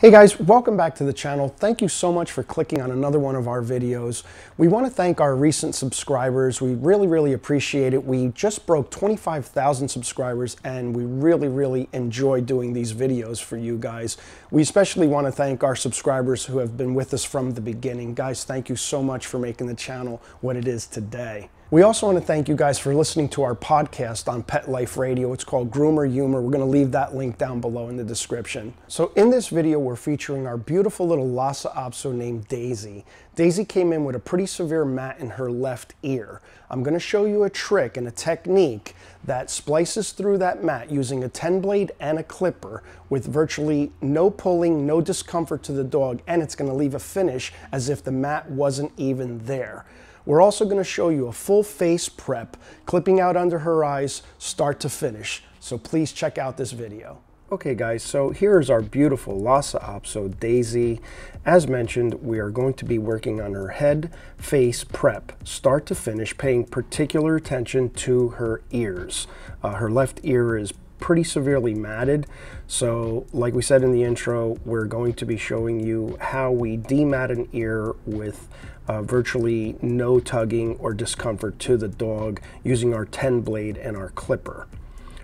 Hey guys, welcome back to the channel. Thank you so much for clicking on another one of our videos. We want to thank our recent subscribers. We really, really appreciate it. We just broke 25,000 subscribers and we really, really enjoy doing these videos for you guys. We especially want to thank our subscribers who have been with us from the beginning. Guys, thank you so much for making the channel what it is today. We also want to thank you guys for listening to our podcast on Pet Life Radio. It's called Groomer Humor. We're going to leave that link down below in the description. So in this video, we're featuring our beautiful little Lhasa Apso named Daisy. Daisy came in with a pretty severe mat in her left ear. I'm going to show you a trick and a technique that splices through that mat using a 10 blade and a clipper with virtually no pulling, no discomfort to the dog, and it's going to leave a finish as if the mat wasn't even there. We're also going to show you a full face prep, clipping out under her eyes, start to finish. So please check out this video. Okay guys, so here's our beautiful Lhasa Apso Daisy. As mentioned, we are going to be working on her head, face prep, start to finish, paying particular attention to her ears. Uh, her left ear is pretty severely matted. So like we said in the intro, we're going to be showing you how we demat an ear with uh, virtually no tugging or discomfort to the dog using our 10 blade and our clipper.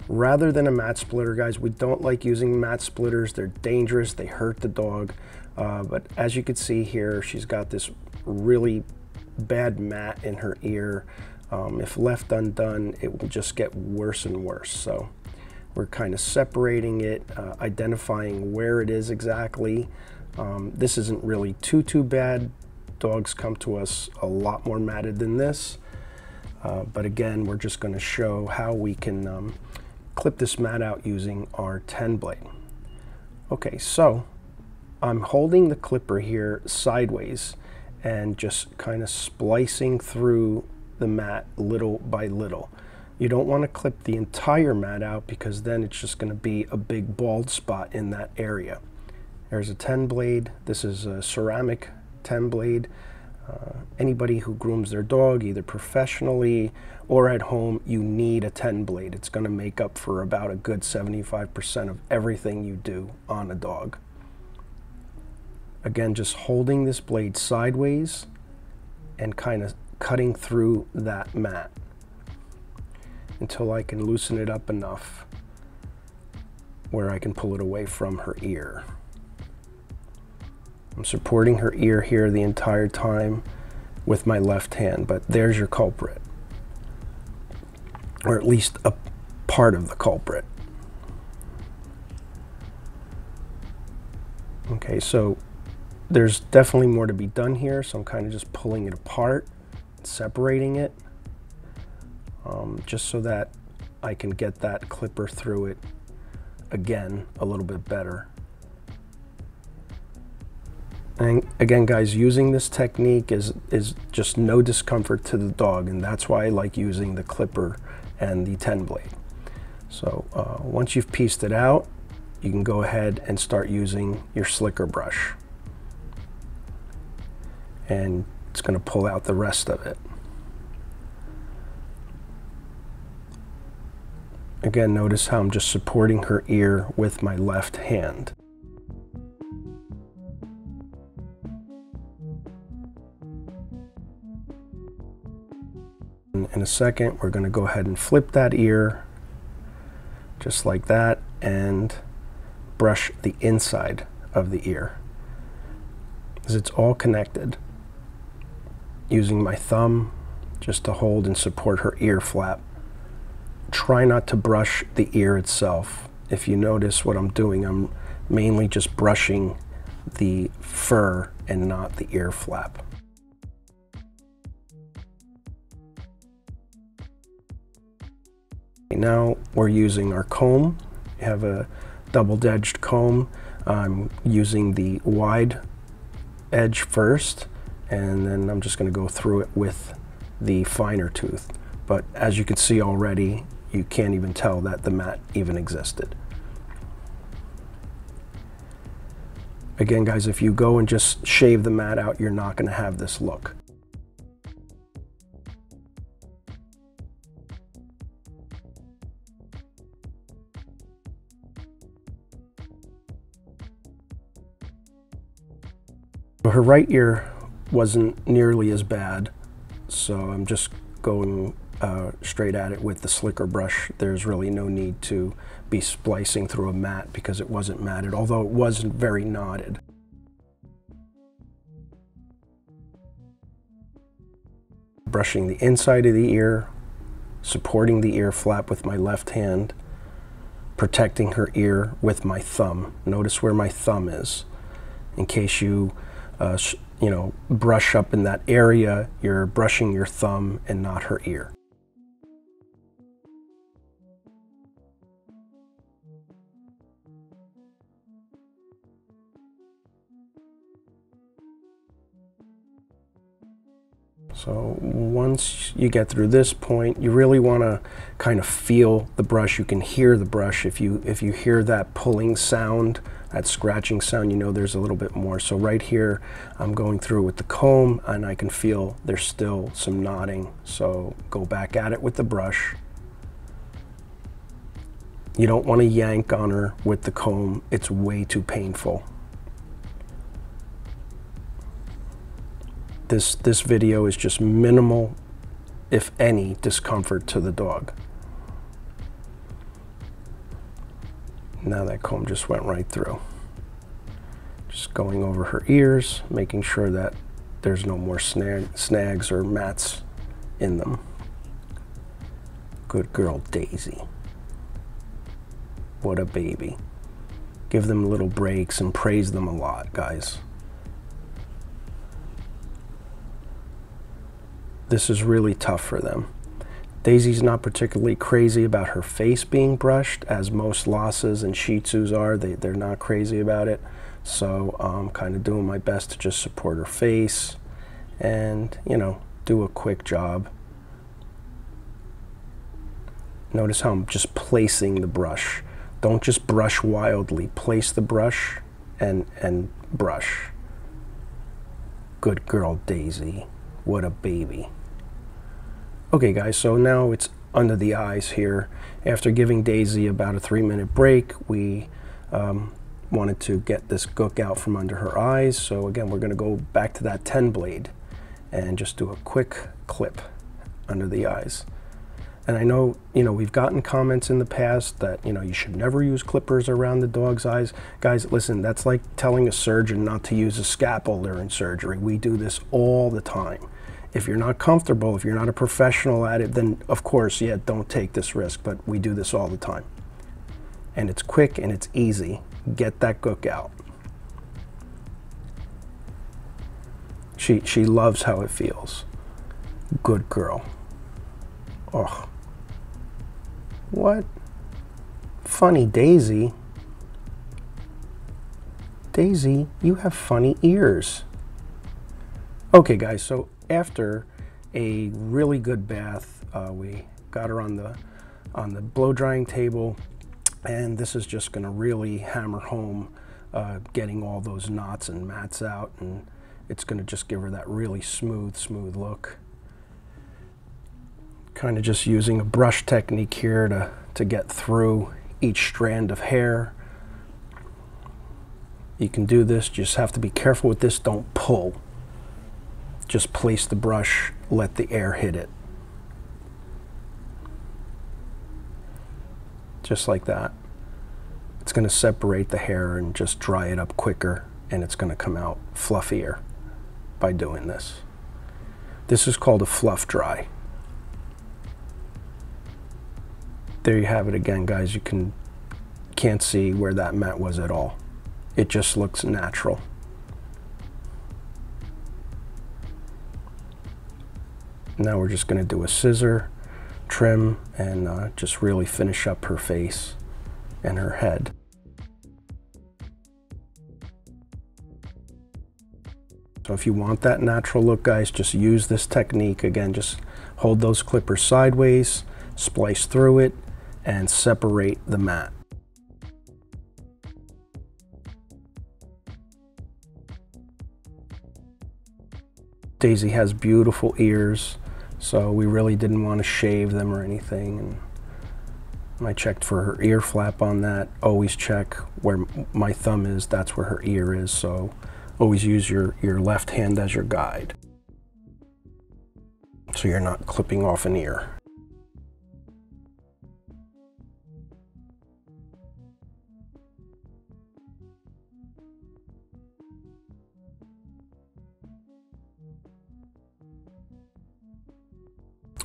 Rather than a mat splitter, guys, we don't like using mat splitters. They're dangerous, they hurt the dog. Uh, but as you can see here, she's got this really bad mat in her ear. Um, if left undone, it will just get worse and worse. So we're kind of separating it, uh, identifying where it is exactly. Um, this isn't really too, too bad, dogs come to us a lot more matted than this. Uh, but again, we're just going to show how we can um, clip this mat out using our 10 blade. Okay, so I'm holding the clipper here sideways and just kind of splicing through the mat little by little. You don't want to clip the entire mat out because then it's just going to be a big bald spot in that area. There's a 10 blade. This is a ceramic 10 blade. Uh, anybody who grooms their dog, either professionally or at home, you need a 10 blade. It's going to make up for about a good 75% of everything you do on a dog. Again, just holding this blade sideways and kind of cutting through that mat until I can loosen it up enough where I can pull it away from her ear. I'm supporting her ear here the entire time with my left hand, but there's your culprit. Or at least a part of the culprit. Okay, so there's definitely more to be done here, so I'm kind of just pulling it apart, separating it, um, just so that I can get that clipper through it again a little bit better. And again, guys, using this technique is, is just no discomfort to the dog, and that's why I like using the clipper and the 10 blade. So uh, once you've pieced it out, you can go ahead and start using your slicker brush. And it's going to pull out the rest of it. Again, notice how I'm just supporting her ear with my left hand. In a second, we're going to go ahead and flip that ear just like that and brush the inside of the ear as it's all connected using my thumb just to hold and support her ear flap. Try not to brush the ear itself. If you notice what I'm doing, I'm mainly just brushing the fur and not the ear flap. Now we're using our comb. We have a double-edged comb. I'm using the wide edge first, and then I'm just going to go through it with the finer tooth. But as you can see already, you can't even tell that the mat even existed. Again, guys, if you go and just shave the mat out, you're not going to have this look. Her right ear wasn't nearly as bad, so I'm just going uh, straight at it with the slicker brush. There's really no need to be splicing through a mat because it wasn't matted, although it wasn't very knotted. Brushing the inside of the ear, supporting the ear flap with my left hand, protecting her ear with my thumb. Notice where my thumb is. In case you, uh, you know, brush up in that area, you're brushing your thumb and not her ear. So once you get through this point, you really want to kind of feel the brush. You can hear the brush. If you, if you hear that pulling sound, that scratching sound, you know there's a little bit more. So right here, I'm going through with the comb and I can feel there's still some knotting. So go back at it with the brush. You don't want to yank on her with the comb. It's way too painful. This, this video is just minimal, if any, discomfort to the dog. Now that comb just went right through. Just going over her ears, making sure that there's no more snag, snags or mats in them. Good girl, Daisy. What a baby. Give them little breaks and praise them a lot, guys. This is really tough for them. Daisy's not particularly crazy about her face being brushed, as most Lhasas and Shih Tzus are. They, they're not crazy about it. So um, I'm kind of doing my best to just support her face and, you know, do a quick job. Notice how I'm just placing the brush. Don't just brush wildly. Place the brush and, and brush. Good girl, Daisy. What a baby. Okay guys, so now it's under the eyes here. After giving Daisy about a three minute break, we um, wanted to get this gook out from under her eyes. So again, we're gonna go back to that 10 blade and just do a quick clip under the eyes. And I know, you know, we've gotten comments in the past that, you know, you should never use clippers around the dog's eyes. Guys, listen, that's like telling a surgeon not to use a scalpel during surgery. We do this all the time. If you're not comfortable, if you're not a professional at it, then of course, yeah, don't take this risk, but we do this all the time. And it's quick and it's easy. Get that gook out. She, she loves how it feels. Good girl. Oh. What? Funny Daisy. Daisy, you have funny ears. Okay, guys, so after a really good bath, uh, we got her on the, on the blow drying table, and this is just gonna really hammer home uh, getting all those knots and mats out, and it's gonna just give her that really smooth, smooth look kind of just using a brush technique here to, to get through each strand of hair. You can do this, just have to be careful with this, don't pull. Just place the brush, let the air hit it. Just like that. It's going to separate the hair and just dry it up quicker and it's going to come out fluffier by doing this. This is called a fluff dry. there you have it again, guys. You can can't see where that mat was at all. It just looks natural. Now we're just going to do a scissor trim and uh, just really finish up her face and her head. So if you want that natural look, guys, just use this technique. Again, just hold those clippers sideways, splice through it, and separate the mat. Daisy has beautiful ears, so we really didn't want to shave them or anything. And I checked for her ear flap on that. Always check where my thumb is, that's where her ear is. So always use your, your left hand as your guide. So you're not clipping off an ear.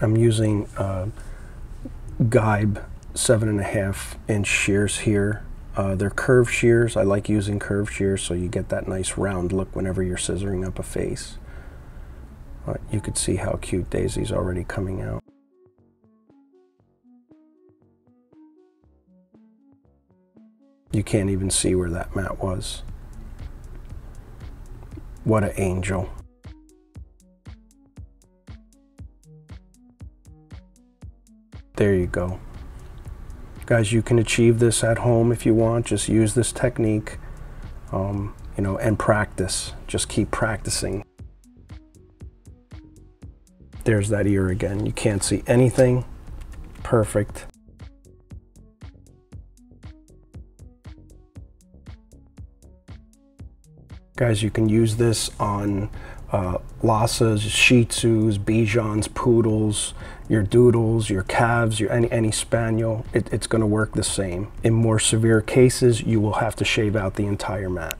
I'm using uh, Geib seven and a half inch shears here. Uh, they're curved shears. I like using curved shears so you get that nice round look whenever you're scissoring up a face. You could see how cute Daisy's already coming out. You can't even see where that mat was. What an angel. There you go. Guys, you can achieve this at home if you want. Just use this technique, um, you know, and practice. Just keep practicing. There's that ear again. You can't see anything. Perfect. Guys, you can use this on uh, Lhasas, Shih Tzus, Bichons, Poodles, your Doodles, your Cavs, your any, any Spaniel. It, it's going to work the same. In more severe cases, you will have to shave out the entire mat.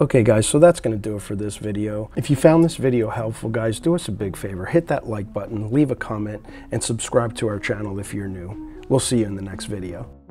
Okay guys, so that's going to do it for this video. If you found this video helpful guys, do us a big favor. Hit that like button, leave a comment, and subscribe to our channel if you're new. We'll see you in the next video.